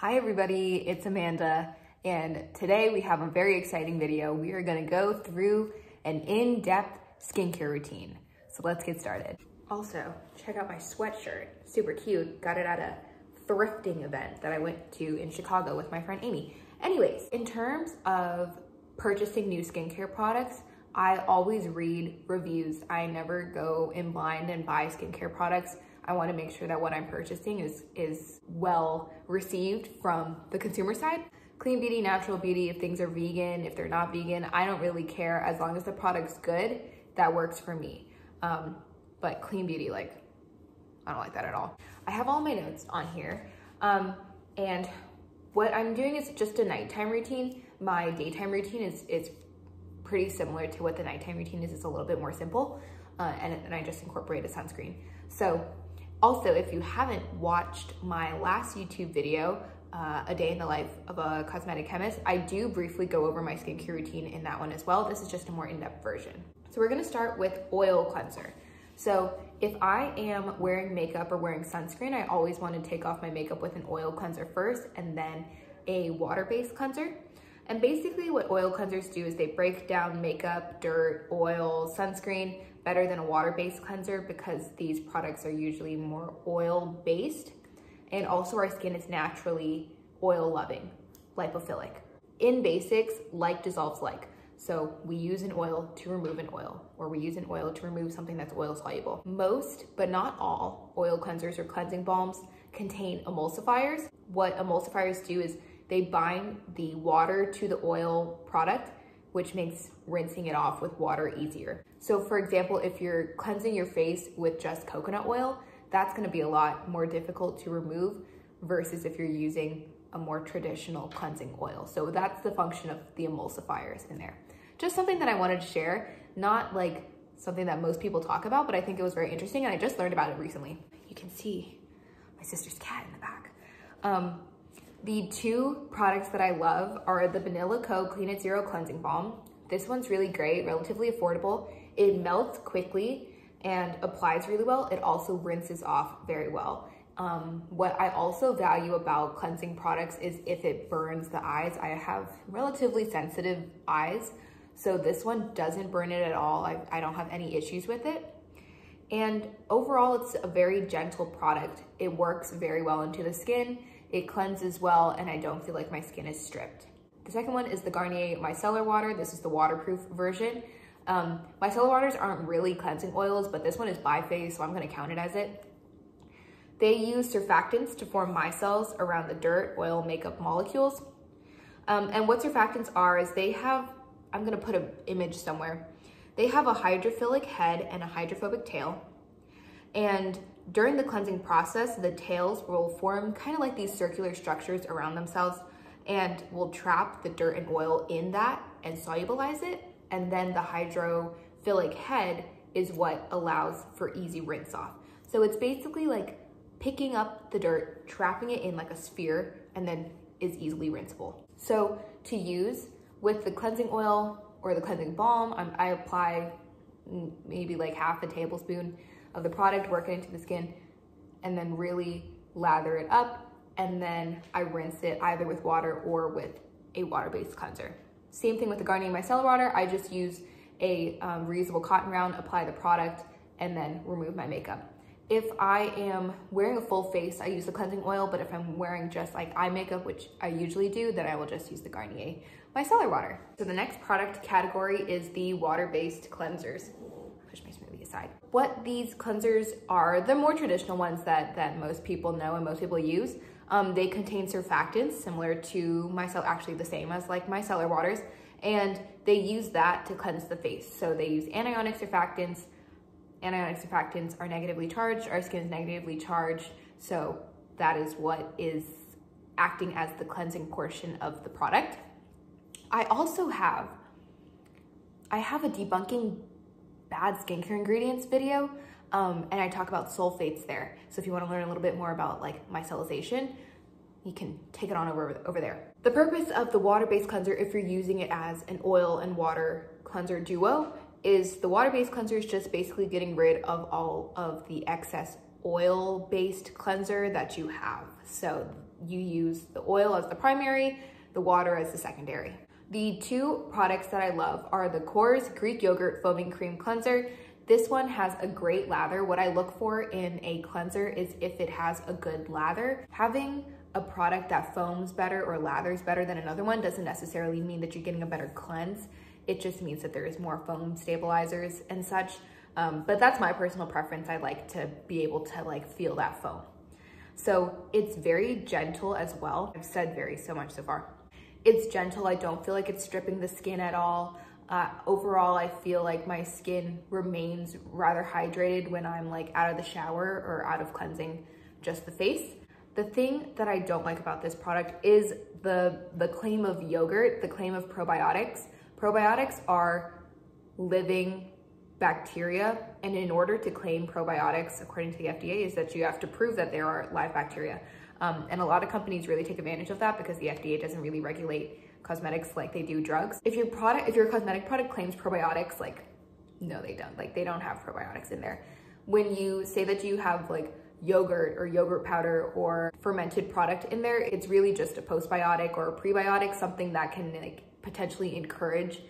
Hi everybody, it's Amanda, and today we have a very exciting video. We are gonna go through an in-depth skincare routine. So let's get started. Also, check out my sweatshirt, super cute. Got it at a thrifting event that I went to in Chicago with my friend Amy. Anyways, in terms of purchasing new skincare products, I always read reviews. I never go in blind and buy skincare products I wanna make sure that what I'm purchasing is, is well received from the consumer side. Clean beauty, natural beauty, if things are vegan, if they're not vegan, I don't really care as long as the product's good, that works for me. Um, but clean beauty, like, I don't like that at all. I have all my notes on here. Um, and what I'm doing is just a nighttime routine. My daytime routine is, is pretty similar to what the nighttime routine is. It's a little bit more simple. Uh, and, and I just incorporate a sunscreen. So also, if you haven't watched my last YouTube video, uh, a day in the life of a cosmetic chemist, I do briefly go over my skincare routine in that one as well. This is just a more in-depth version. So we're gonna start with oil cleanser. So if I am wearing makeup or wearing sunscreen, I always wanna take off my makeup with an oil cleanser first and then a water-based cleanser. And basically what oil cleansers do is they break down makeup, dirt, oil, sunscreen, better than a water-based cleanser because these products are usually more oil-based. And also our skin is naturally oil-loving, lipophilic. In basics, like dissolves like. So we use an oil to remove an oil, or we use an oil to remove something that's oil soluble. Most, but not all, oil cleansers or cleansing balms contain emulsifiers. What emulsifiers do is they bind the water to the oil product which makes rinsing it off with water easier. So for example, if you're cleansing your face with just coconut oil, that's gonna be a lot more difficult to remove versus if you're using a more traditional cleansing oil. So that's the function of the emulsifiers in there. Just something that I wanted to share, not like something that most people talk about, but I think it was very interesting and I just learned about it recently. You can see my sister's cat in the back. Um, the two products that I love are the Banila Co. Clean It Zero Cleansing Balm. This one's really great, relatively affordable. It melts quickly and applies really well. It also rinses off very well. Um, what I also value about cleansing products is if it burns the eyes. I have relatively sensitive eyes, so this one doesn't burn it at all. I, I don't have any issues with it. And overall, it's a very gentle product. It works very well into the skin. It cleanses well and I don't feel like my skin is stripped. The second one is the Garnier Micellar Water. This is the waterproof version. Um, micellar waters aren't really cleansing oils, but this one is biphase, so I'm gonna count it as it. They use surfactants to form micelles around the dirt, oil, makeup molecules. Um, and what surfactants are is they have, I'm gonna put an image somewhere. They have a hydrophilic head and a hydrophobic tail. And during the cleansing process, the tails will form kind of like these circular structures around themselves and will trap the dirt and oil in that and solubilize it. And then the hydrophilic head is what allows for easy rinse off. So it's basically like picking up the dirt, trapping it in like a sphere, and then is easily rinsable. So to use with the cleansing oil or the cleansing balm, I'm, I apply maybe like half a tablespoon of the product, work it into the skin, and then really lather it up. And then I rinse it either with water or with a water-based cleanser. Same thing with the Garnier Micellar Water. I just use a um, reusable cotton round, apply the product, and then remove my makeup. If I am wearing a full face, I use the cleansing oil, but if I'm wearing just like eye makeup, which I usually do, then I will just use the Garnier Micellar Water. So the next product category is the water-based cleansers side. What these cleansers are, the more traditional ones that, that most people know and most people use, um, they contain surfactants similar to micellar, actually the same as like micellar waters, and they use that to cleanse the face. So they use anionic surfactants. Anionic surfactants are negatively charged, our skin is negatively charged, so that is what is acting as the cleansing portion of the product. I also have, I have a debunking bad skincare ingredients video, um, and I talk about sulfates there. So if you wanna learn a little bit more about like micellization, you can take it on over, over there. The purpose of the water-based cleanser, if you're using it as an oil and water cleanser duo, is the water-based cleanser is just basically getting rid of all of the excess oil-based cleanser that you have. So you use the oil as the primary, the water as the secondary. The two products that I love are the Korres Greek Yogurt Foaming Cream Cleanser. This one has a great lather. What I look for in a cleanser is if it has a good lather. Having a product that foams better or lathers better than another one doesn't necessarily mean that you're getting a better cleanse. It just means that there is more foam stabilizers and such. Um, but that's my personal preference. I like to be able to like feel that foam. So it's very gentle as well. I've said very so much so far. It's gentle. I don't feel like it's stripping the skin at all. Uh, overall, I feel like my skin remains rather hydrated when I'm like out of the shower or out of cleansing just the face. The thing that I don't like about this product is the, the claim of yogurt, the claim of probiotics. Probiotics are living bacteria, and in order to claim probiotics, according to the FDA, is that you have to prove that there are live bacteria. Um, and a lot of companies really take advantage of that because the FDA doesn't really regulate cosmetics like they do drugs. If your product, if your cosmetic product claims probiotics, like, no, they don't. Like, they don't have probiotics in there. When you say that you have like yogurt or yogurt powder or fermented product in there, it's really just a postbiotic or a prebiotic, something that can like potentially encourage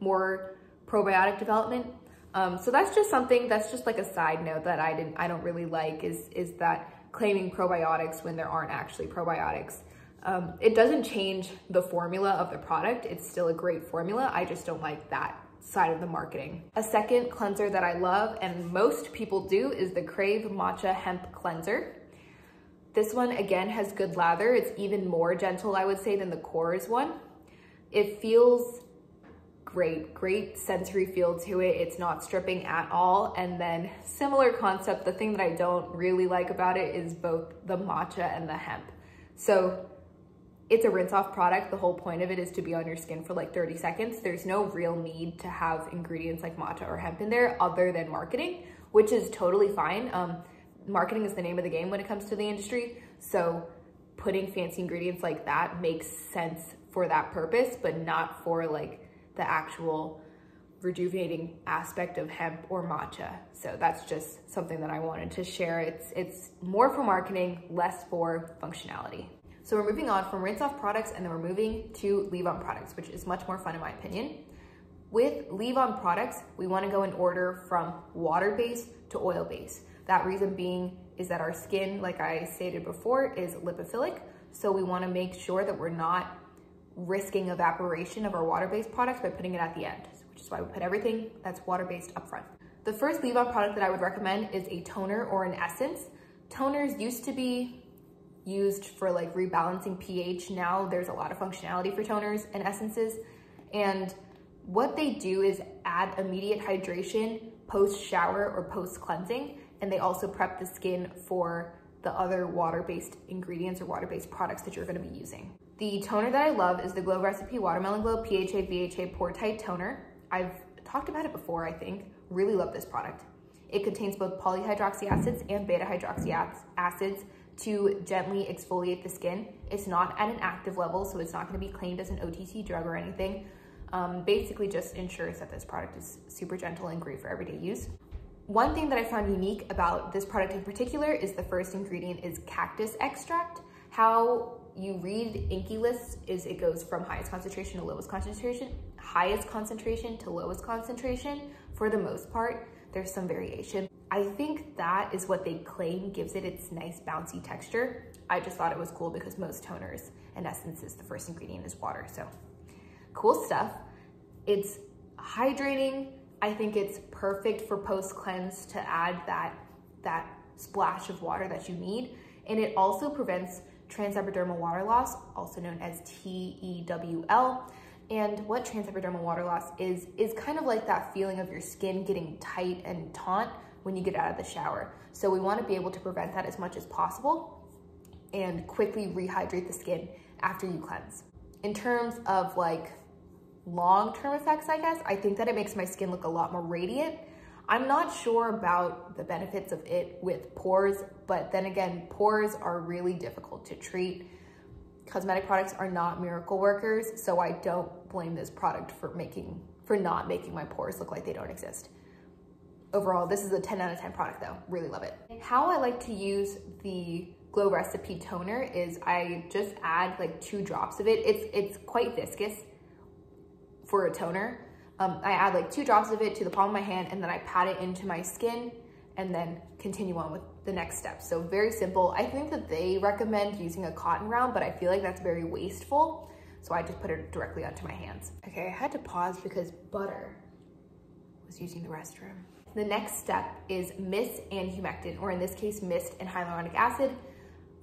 more probiotic development. Um, so that's just something that's just like a side note that I didn't, I don't really like is, is that claiming probiotics when there aren't actually probiotics. Um, it doesn't change the formula of the product. It's still a great formula. I just don't like that side of the marketing. A second cleanser that I love and most people do is the Krave Matcha Hemp Cleanser. This one again has good lather. It's even more gentle, I would say, than the Korres one. It feels great, great sensory feel to it. It's not stripping at all. And then similar concept, the thing that I don't really like about it is both the matcha and the hemp. So it's a rinse off product. The whole point of it is to be on your skin for like 30 seconds. There's no real need to have ingredients like matcha or hemp in there other than marketing, which is totally fine. Um, marketing is the name of the game when it comes to the industry. So putting fancy ingredients like that makes sense for that purpose, but not for like the actual rejuvenating aspect of hemp or matcha. So that's just something that I wanted to share. It's, it's more for marketing, less for functionality. So we're moving on from rinse off products and then we're moving to leave on products, which is much more fun in my opinion. With leave on products, we wanna go in order from water-based to oil-based. That reason being is that our skin, like I stated before, is lipophilic. So we wanna make sure that we're not risking evaporation of our water-based products by putting it at the end, which is why we put everything that's water-based up front. The first leave-on product that I would recommend is a toner or an essence. Toners used to be used for like rebalancing pH. Now there's a lot of functionality for toners and essences. And what they do is add immediate hydration post shower or post cleansing. And they also prep the skin for the other water-based ingredients or water-based products that you're gonna be using. The toner that I love is the Glow Recipe Watermelon Glow PHA BHA Pore Tight Toner. I've talked about it before, I think. Really love this product. It contains both polyhydroxy acids and beta hydroxy acids to gently exfoliate the skin. It's not at an active level, so it's not gonna be claimed as an OTC drug or anything. Um, basically just ensures that this product is super gentle and great for everyday use. One thing that I found unique about this product in particular is the first ingredient is cactus extract. How you read INCI lists is it goes from highest concentration to lowest concentration, highest concentration to lowest concentration for the most part there's some variation. I think that is what they claim gives it its nice bouncy texture. I just thought it was cool because most toners and essences, the first ingredient is water. So cool stuff. It's hydrating. I think it's perfect for post cleanse to add that, that splash of water that you need. And it also prevents transepidermal water loss, also known as TEWL. And what transepidermal water loss is, is kind of like that feeling of your skin getting tight and taut when you get out of the shower. So we wanna be able to prevent that as much as possible and quickly rehydrate the skin after you cleanse. In terms of like long-term effects, I guess, I think that it makes my skin look a lot more radiant. I'm not sure about the benefits of it with pores, but then again, pores are really difficult to treat cosmetic products are not miracle workers, so I don't blame this product for making, for not making my pores look like they don't exist. Overall, this is a 10 out of 10 product though, really love it. How I like to use the Glow Recipe toner is I just add like two drops of it. It's, it's quite viscous for a toner. Um, I add like two drops of it to the palm of my hand and then I pat it into my skin and then continue on with the next step. So very simple. I think that they recommend using a cotton round, but I feel like that's very wasteful. So I just put it directly onto my hands. Okay, I had to pause because butter was using the restroom. The next step is mist and humectant, or in this case, mist and hyaluronic acid.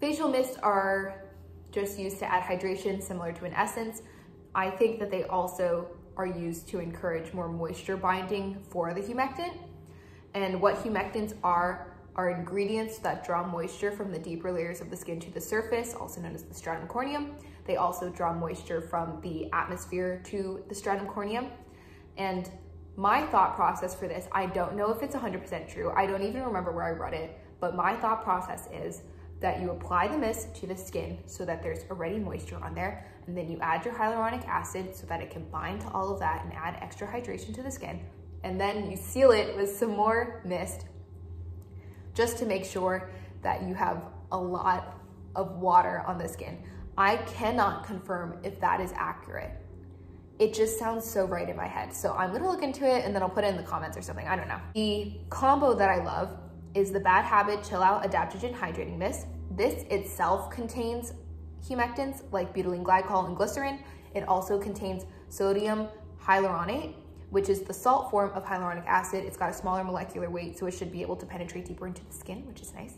Facial mists are just used to add hydration similar to an essence. I think that they also are used to encourage more moisture binding for the humectant. And what humectants are, are ingredients that draw moisture from the deeper layers of the skin to the surface, also known as the stratum corneum. They also draw moisture from the atmosphere to the stratum corneum. And my thought process for this, I don't know if it's 100% true. I don't even remember where I read it, but my thought process is that you apply the mist to the skin so that there's already moisture on there, and then you add your hyaluronic acid so that it can bind to all of that and add extra hydration to the skin. And then you seal it with some more mist just to make sure that you have a lot of water on the skin. I cannot confirm if that is accurate. It just sounds so right in my head. So I'm gonna look into it and then I'll put it in the comments or something, I don't know. The combo that I love is the Bad Habit Chill Out Adaptogen Hydrating Mist. This itself contains humectants like butylene glycol and glycerin. It also contains sodium hyaluronate, which is the salt form of hyaluronic acid. It's got a smaller molecular weight, so it should be able to penetrate deeper into the skin, which is nice.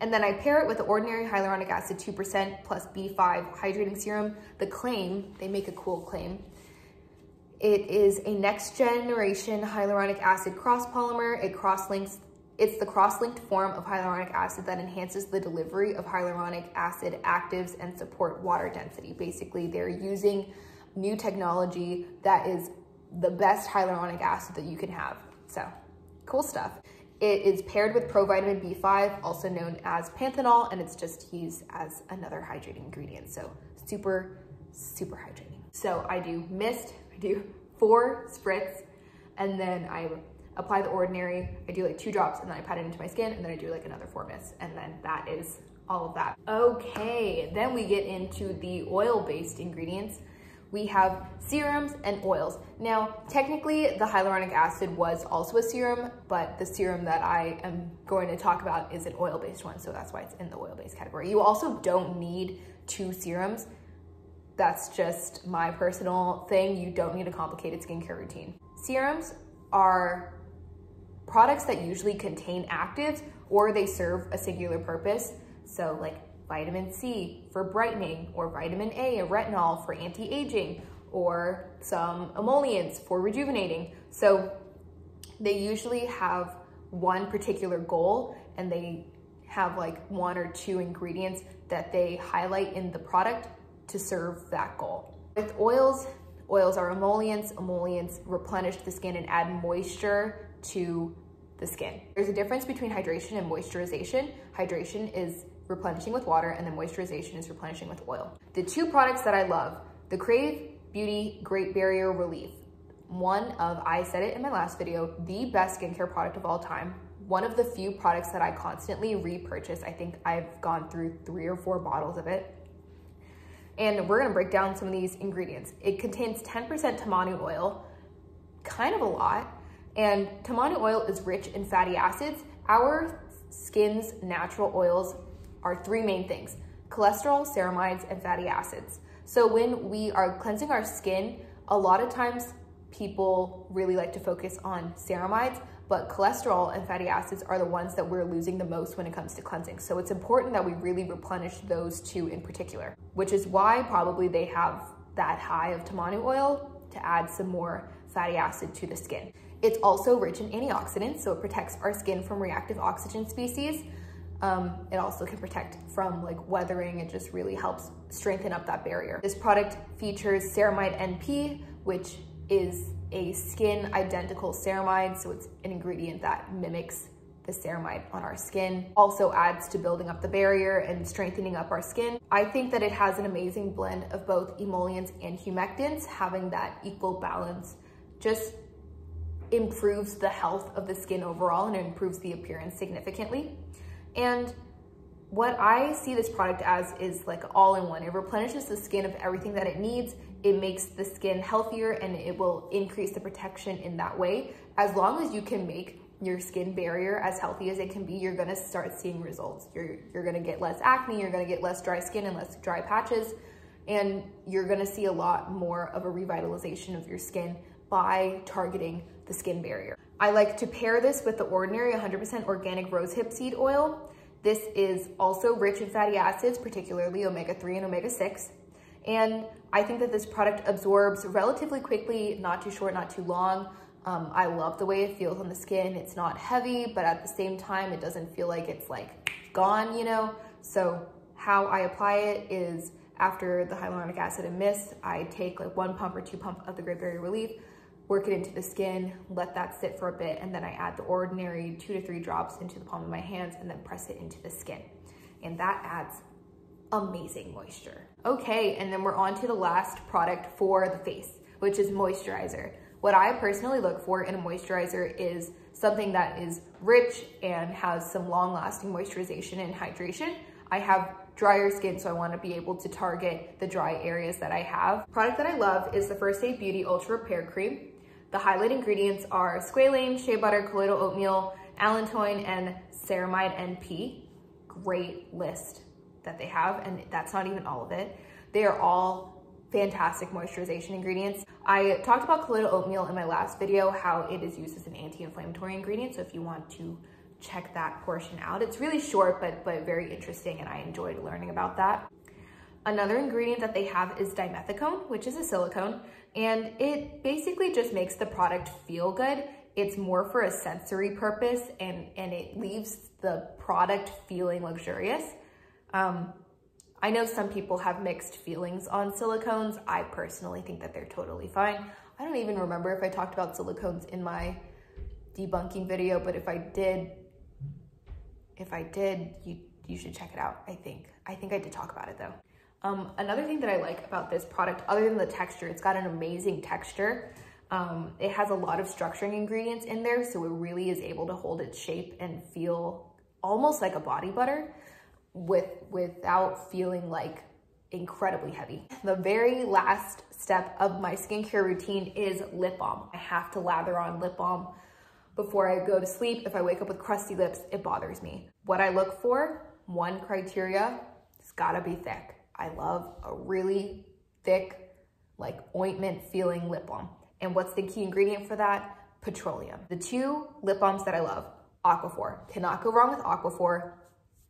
And then I pair it with the ordinary hyaluronic acid 2% plus B5 hydrating serum. The claim, they make a cool claim. It is a next generation hyaluronic acid cross polymer. It cross links it's the cross-linked form of hyaluronic acid that enhances the delivery of hyaluronic acid actives and support water density. Basically, they're using new technology that is the best hyaluronic acid that you can have. So, cool stuff. It is paired with provitamin B5, also known as panthenol, and it's just used as another hydrating ingredient. So super, super hydrating. So I do mist, I do four spritz, and then I apply the ordinary, I do like two drops and then I pat it into my skin and then I do like another four mists and then that is all of that. Okay, then we get into the oil-based ingredients. We have serums and oils. Now, technically the hyaluronic acid was also a serum, but the serum that I am going to talk about is an oil-based one, so that's why it's in the oil-based category. You also don't need two serums. That's just my personal thing. You don't need a complicated skincare routine. Serums are products that usually contain actives or they serve a singular purpose. So like vitamin C for brightening or vitamin A, or retinol for anti-aging or some emollients for rejuvenating. So they usually have one particular goal and they have like one or two ingredients that they highlight in the product to serve that goal. With oils, oils are emollients. Emollients replenish the skin and add moisture to the skin. There's a difference between hydration and moisturization. Hydration is replenishing with water and then moisturization is replenishing with oil. The two products that I love, the Krave Beauty Great Barrier Relief. One of, I said it in my last video, the best skincare product of all time. One of the few products that I constantly repurchase. I think I've gone through three or four bottles of it. And we're gonna break down some of these ingredients. It contains 10% tamanu oil, kind of a lot, and tamanu oil is rich in fatty acids. Our skin's natural oils are three main things, cholesterol, ceramides, and fatty acids. So when we are cleansing our skin, a lot of times people really like to focus on ceramides, but cholesterol and fatty acids are the ones that we're losing the most when it comes to cleansing. So it's important that we really replenish those two in particular, which is why probably they have that high of tamanu oil to add some more fatty acid to the skin. It's also rich in antioxidants, so it protects our skin from reactive oxygen species. Um, it also can protect from like weathering. It just really helps strengthen up that barrier. This product features ceramide NP, which is a skin identical ceramide. So it's an ingredient that mimics the ceramide on our skin. Also adds to building up the barrier and strengthening up our skin. I think that it has an amazing blend of both emollients and humectants, having that equal balance just improves the health of the skin overall and improves the appearance significantly. And what I see this product as is like all-in-one. It replenishes the skin of everything that it needs. It makes the skin healthier and it will increase the protection in that way. As long as you can make your skin barrier as healthy as it can be, you're gonna start seeing results. You're, you're gonna get less acne, you're gonna get less dry skin and less dry patches, and you're gonna see a lot more of a revitalization of your skin by targeting the skin barrier. I like to pair this with the Ordinary 100% organic rosehip seed oil. This is also rich in fatty acids, particularly omega-3 and omega-6. And I think that this product absorbs relatively quickly, not too short, not too long. Um, I love the way it feels on the skin. It's not heavy, but at the same time, it doesn't feel like it's like gone, you know? So how I apply it is after the hyaluronic acid and mist, I take like one pump or two pump of the Great Barrier Relief, work it into the skin, let that sit for a bit, and then I add the ordinary two to three drops into the palm of my hands and then press it into the skin. And that adds amazing moisture. Okay, and then we're on to the last product for the face, which is moisturizer. What I personally look for in a moisturizer is something that is rich and has some long lasting moisturization and hydration. I have drier skin, so I wanna be able to target the dry areas that I have. Product that I love is the First Aid Beauty Ultra Repair Cream. The highlight ingredients are squalane, shea butter, colloidal oatmeal, allantoin, and ceramide NP. Great list that they have, and that's not even all of it. They are all fantastic moisturization ingredients. I talked about colloidal oatmeal in my last video, how it is used as an anti-inflammatory ingredient. So if you want to check that portion out, it's really short, but, but very interesting. And I enjoyed learning about that. Another ingredient that they have is dimethicone, which is a silicone, and it basically just makes the product feel good. It's more for a sensory purpose and, and it leaves the product feeling luxurious. Um, I know some people have mixed feelings on silicones. I personally think that they're totally fine. I don't even remember if I talked about silicones in my debunking video, but if I did, if I did, you, you should check it out, I think. I think I did talk about it though. Um, another thing that I like about this product, other than the texture, it's got an amazing texture. Um, it has a lot of structuring ingredients in there, so it really is able to hold its shape and feel almost like a body butter with without feeling like incredibly heavy. The very last step of my skincare routine is lip balm. I have to lather on lip balm before I go to sleep. If I wake up with crusty lips, it bothers me. What I look for, one criteria, it's gotta be thick. I love a really thick, like ointment feeling lip balm. And what's the key ingredient for that? Petroleum. The two lip balms that I love, Aquaphor. Cannot go wrong with Aquaphor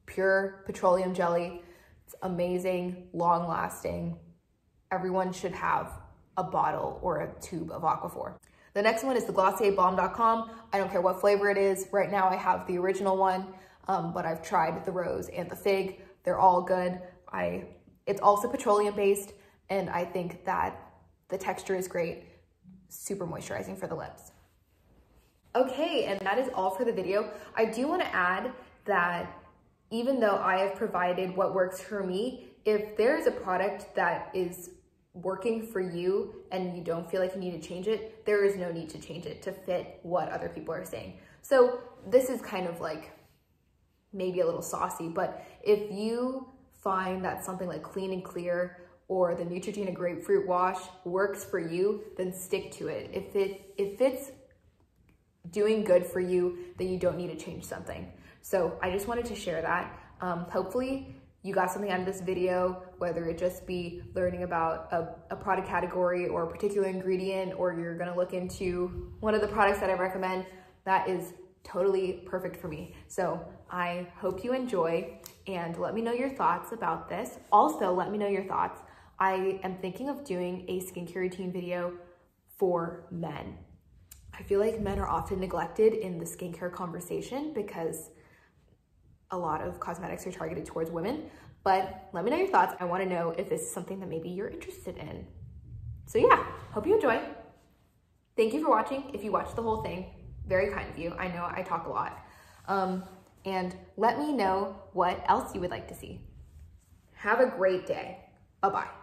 pure petroleum jelly. It's amazing, long lasting. Everyone should have a bottle or a tube of Aquaphor. The next one is the Glossier Balm Dotcom. I don't care what flavor it is. Right now I have the original one, um, but I've tried the rose and the fig. They're all good. I, it's also petroleum based and I think that the texture is great. Super moisturizing for the lips. Okay, and that is all for the video. I do wanna add that even though I have provided what works for me, if there is a product that is working for you and you don't feel like you need to change it, there is no need to change it to fit what other people are saying. So this is kind of like maybe a little saucy, but if you find that something like clean and clear or the Neutrogena grapefruit wash works for you, then stick to it. If it if it's doing good for you, then you don't need to change something. So I just wanted to share that. Um, hopefully you got something out of this video, whether it just be learning about a, a, product category or a particular ingredient, or you're gonna look into one of the products that I recommend, that is totally perfect for me. So I hope you enjoy and let me know your thoughts about this. Also, let me know your thoughts. I am thinking of doing a skincare routine video for men. I feel like men are often neglected in the skincare conversation because a lot of cosmetics are targeted towards women, but let me know your thoughts. I wanna know if this is something that maybe you're interested in. So yeah, hope you enjoy. Thank you for watching. If you watched the whole thing, very kind of you. I know I talk a lot. Um, and let me know what else you would like to see. Have a great day. Bye-bye.